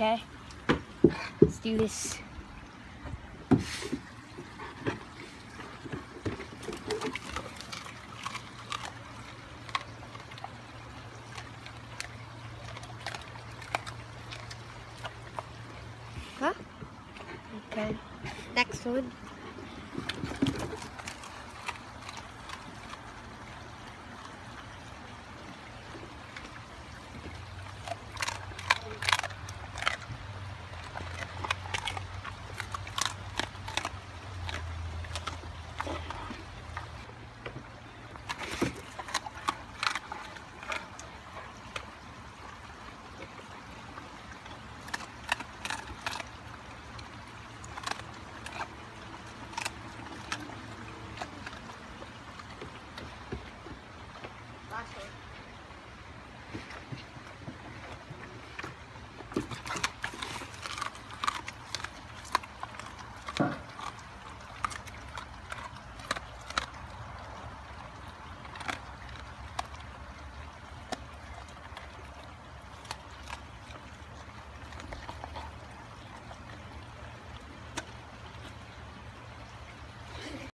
Okay? Let's do this. Huh? Okay. Next one. Achei.